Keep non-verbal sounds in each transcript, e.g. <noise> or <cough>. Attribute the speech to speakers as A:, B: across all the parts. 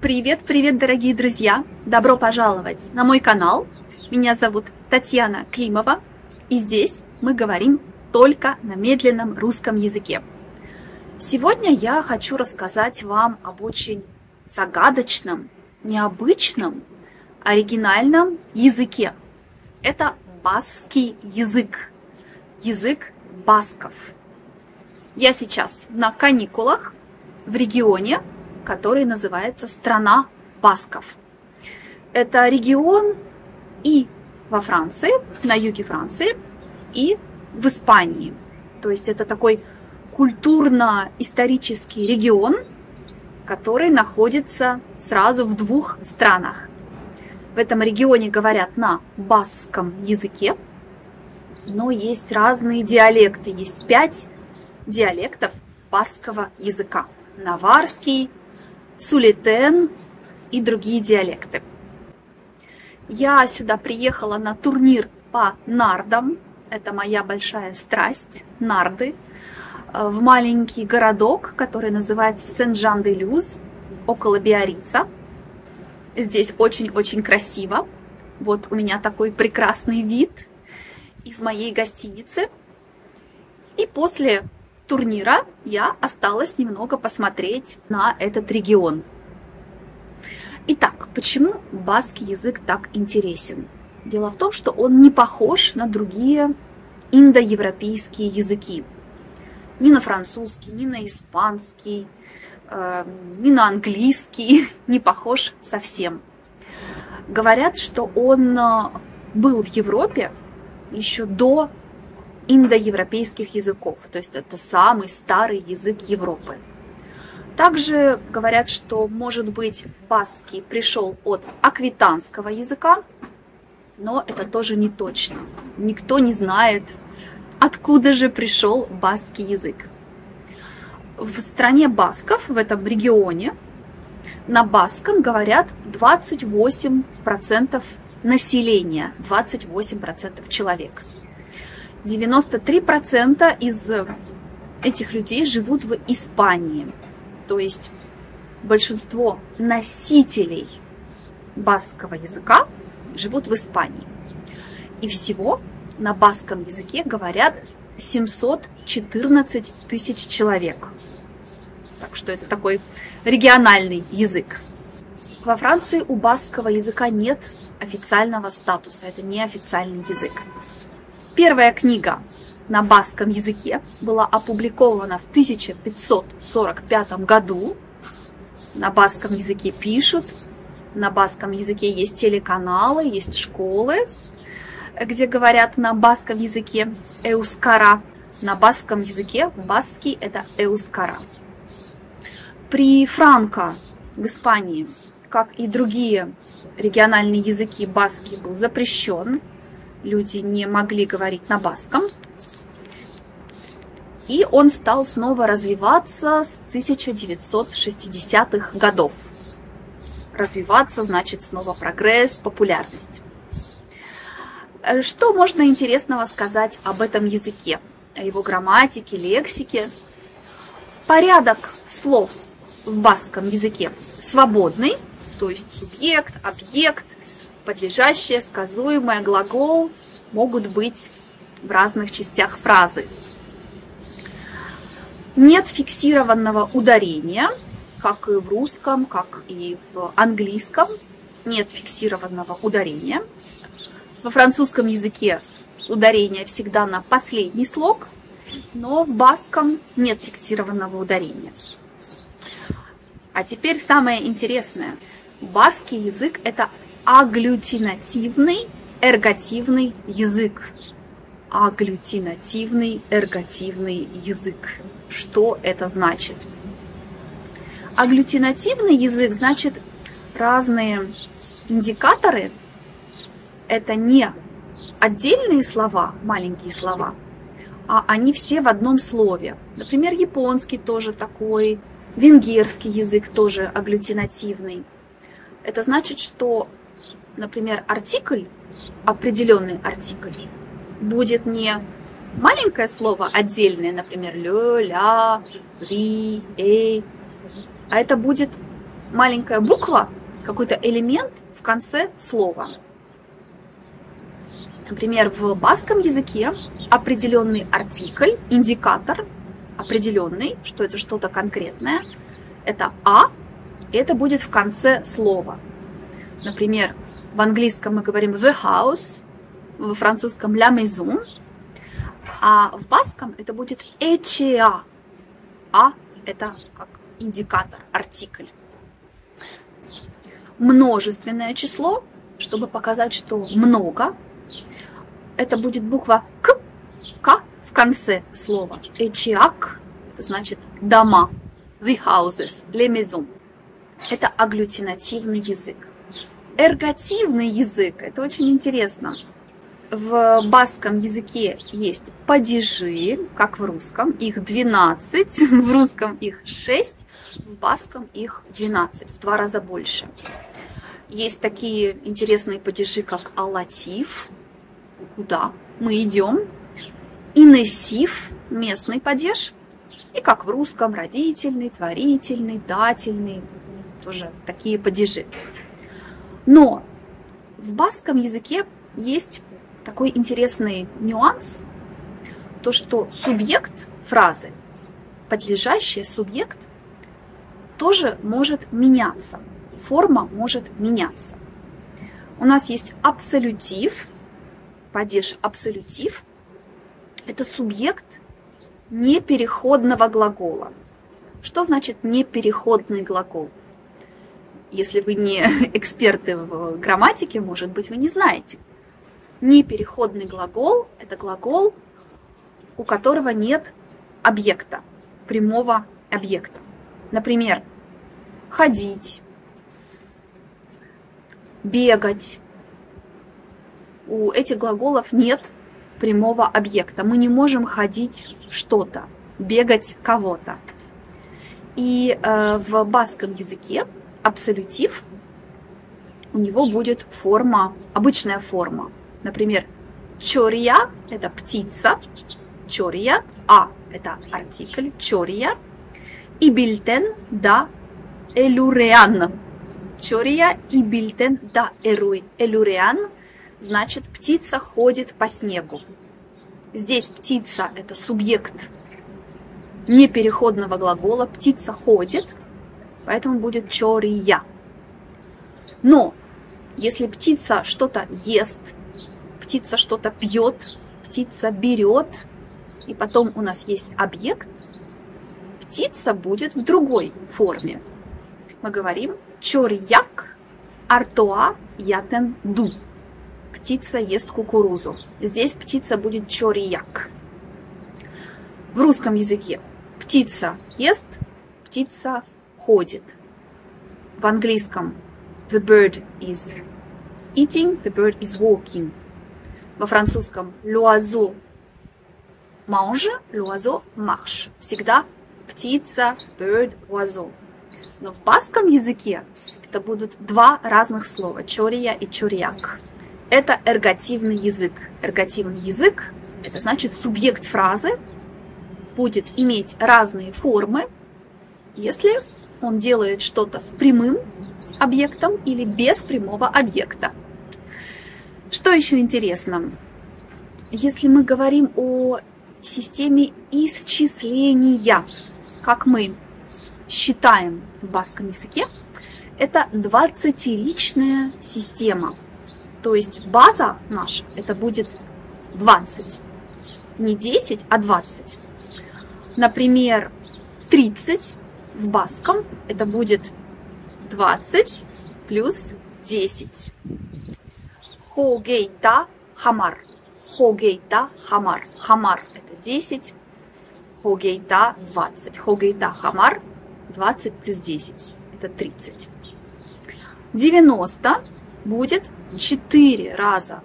A: Привет, привет, дорогие друзья! Добро пожаловать на мой канал. Меня зовут Татьяна Климова, и здесь мы говорим только на медленном русском языке. Сегодня я хочу рассказать вам об очень загадочном, необычном, оригинальном языке. Это баскский язык, язык басков. Я сейчас на каникулах в регионе, который называется «Страна Басков». Это регион и во Франции, на юге Франции, и в Испании. То есть это такой культурно-исторический регион, который находится сразу в двух странах. В этом регионе говорят на баском языке, но есть разные диалекты. Есть пять диалектов баского языка. Наварский, сулитен и другие диалекты. Я сюда приехала на турнир по нардам. Это моя большая страсть, нарды. Э, в маленький городок, который называется Сен-Жан-де-Люз, около Биорица. Здесь очень-очень красиво. Вот у меня такой прекрасный вид из моей гостиницы. И после турнира я осталась немного посмотреть на этот регион. Итак, почему баскский язык так интересен? Дело в том, что он не похож на другие индоевропейские языки. Ни на французский, ни на испанский, э, ни на английский <laughs> не похож совсем. Говорят, что он э, был в Европе еще до индоевропейских языков, то есть это самый старый язык Европы. Также говорят, что, может быть, баскский пришел от аквитанского языка, но это тоже не точно. Никто не знает, откуда же пришел баскский язык. В стране басков, в этом регионе, на баском говорят 28% населения, 28% человек. 93% из этих людей живут в Испании. То есть большинство носителей баскского языка живут в Испании. И всего на баском языке говорят 714 тысяч человек. Так что это такой региональный язык. Во Франции у баскского языка нет официального статуса, это не официальный язык. Первая книга на баском языке была опубликована в 1545 году. На баском языке пишут, на баском языке есть телеканалы, есть школы, где говорят на баском языке эускара. На баском языке баски это эускара. При Франко в Испании, как и другие региональные языки, баски был запрещен люди не могли говорить на баском. И он стал снова развиваться с 1960-х годов. Развиваться значит снова прогресс, популярность. Э, что можно интересного сказать об этом языке, о его грамматике, лексике? Порядок слов в баском языке свободный, то есть субъект, объект, подлежащее, сказуемое, глагол могут быть в разных частях фразы. Нет фиксированного ударения, как и в русском, как и в английском. Нет фиксированного ударения. Во французском языке ударение всегда на последний слог, но в баском нет фиксированного ударения. А теперь самое интересное. Баскский язык – это агглютинативный эргативный язык. Агглютинативный эргативный язык. Что это значит? Агглютинативный язык значит разные индикаторы. Это не отдельные слова, маленькие слова, а они все в одном слове. Например, японский тоже такой, венгерский язык тоже агглютинативный. Это значит, что например, артикль, определенный артикль, будет не маленькое слово отдельное, например, лё, ля, ри, эй, а это будет маленькая буква, какой-то элемент в конце слова. Например, в баском языке определенный артикль, индикатор определенный, что это что-то конкретное, это «а», и это будет в конце слова. Например, в английском мы говорим the house, во французском la maison, а в баском это будет эчеа. А это как индикатор, артикль. Множественное число, чтобы показать, что много, это будет буква К, К в конце слова. Эчиак, значит дома, the houses, les maisons. Это агглютинативный язык. Эргативный язык, это очень интересно. В баском языке есть падежи, как в русском, их 12, <laughs> в русском их 6, в баском их 12, в два раза больше. Есть такие интересные падежи, как алатив, куда мы идем, инессив, местный падеж, и как в русском родительный, творительный, дательный, тоже такие падежи. Но в баском языке есть такой интересный нюанс, то что субъект фразы, подлежащий субъект, тоже может меняться. Форма может меняться. У нас есть абсолютив, падеж абсолютив. Это субъект непереходного глагола. Что значит непереходный глагол? Если вы не <laughs> эксперты в грамматике, может быть, вы не знаете. Непереходный глагол – это глагол, у которого нет объекта, прямого объекта. Например, ходить, бегать. У этих глаголов нет прямого объекта. Мы не можем ходить что-то, бегать кого-то. И э, в баском языке абсолютив у него будет форма, обычная форма. Например, чория – это птица, чория, а – это артикль, чория, и бильтен – да, элюреан. Чория и бильтен – да, элюреан – значит, птица ходит по снегу. Здесь птица – это субъект непереходного глагола, птица ходит, поэтому будет чория. Но если птица что-то ест, птица что-то пьет, птица берет, и потом у нас есть объект, птица будет в другой форме. Мы говорим чорьяк артоа ятен ду. Птица ест кукурузу. Здесь птица будет чорьяк. В русском языке птица ест, птица ходит. В английском the bird is eating, the bird is walking во французском l'oiseau mange, l'oiseau marche. Всегда птица, bird, oiseau. Но в баском языке это будут два разных слова, чория и чурьяк. Это эргативный язык. Эргативный язык – это значит субъект фразы будет иметь разные формы, если он делает что-то с прямым объектом или без прямого объекта. Что еще интересно? Если мы говорим о системе исчисления, как мы считаем в баском языке, это 20-личная система. То есть база наша это будет 20. Не 10, а 20. Например, 30 в баском это будет 20 плюс 10. Хогейта хамар. Хогейта хамар. Хамар это 10. Хогейта 20. Хогейта хамар 20 плюс 10. Это 30. 90 будет 4 раза.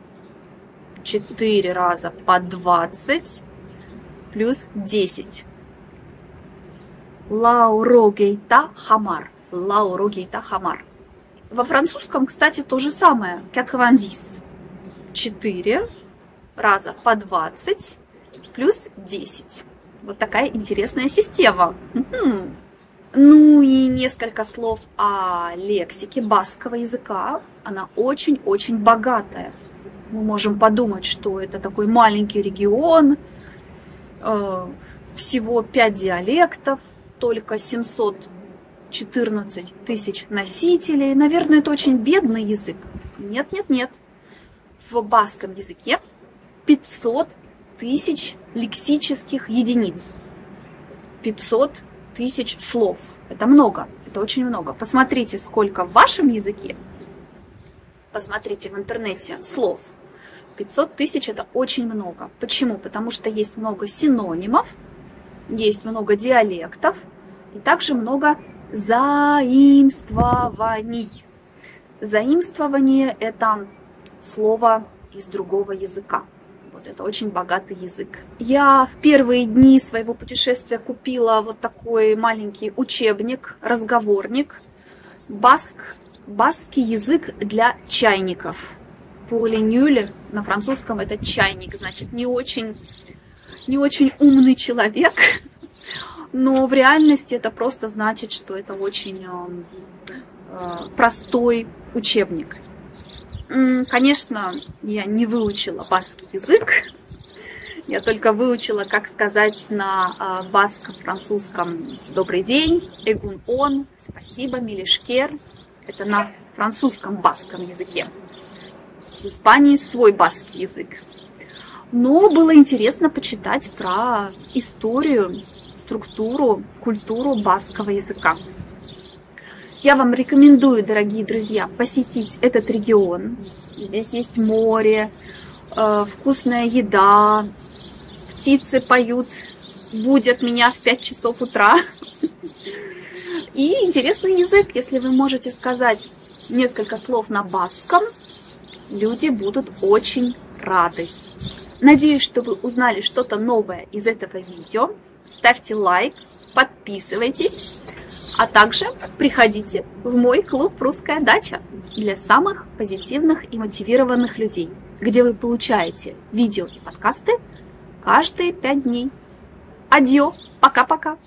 A: 4 раза по 20 плюс 10. Лаурогейта хамар. Лаурогейта хамар. Во французском, кстати, то же самое. 90. 4 раза по 20 плюс 10. Вот такая интересная система. Ну и несколько слов о лексике баскского языка. Она очень-очень богатая. Мы можем подумать, что это такой маленький регион, э, всего 5 диалектов, только 714 тысяч носителей. Наверное, это очень бедный язык. Нет, нет, нет. В баском языке 500 тысяч лексических единиц. 500 тысяч слов. Это много, это очень много. Посмотрите, сколько в вашем языке. Посмотрите в интернете слов. 500 тысяч это очень много. Почему? Потому что есть много синонимов, есть много диалектов и также много заимствований. Заимствование – это слово из другого языка. Вот это очень богатый язык. Я в первые дни своего путешествия купила вот такой маленький учебник, разговорник. Баск, баскский язык для чайников. Полинюле на французском это чайник, значит, не очень, не очень умный человек, но в реальности это просто значит, что это очень э, э, простой учебник. Конечно, я не выучила баскский язык, я только выучила, как сказать на э, баском французском «добрый день», «эгун он», «спасибо», «милишкер». Это на французском баском языке. В Испании свой баскский язык. Но было интересно почитать про историю, структуру, культуру баского языка. Я вам рекомендую, дорогие друзья, посетить этот регион. Здесь есть море, э, вкусная еда, птицы поют, будят меня в 5 часов утра. <laughs> И интересный язык, если вы можете сказать несколько слов на баском, люди будут очень рады. Надеюсь, что вы узнали что-то новое из этого видео. Ставьте лайк, подписывайтесь, а также приходите в мой клуб «Русская дача» для самых позитивных и мотивированных людей, где вы получаете видео и подкасты каждые пять дней. Адьо, пока-пока!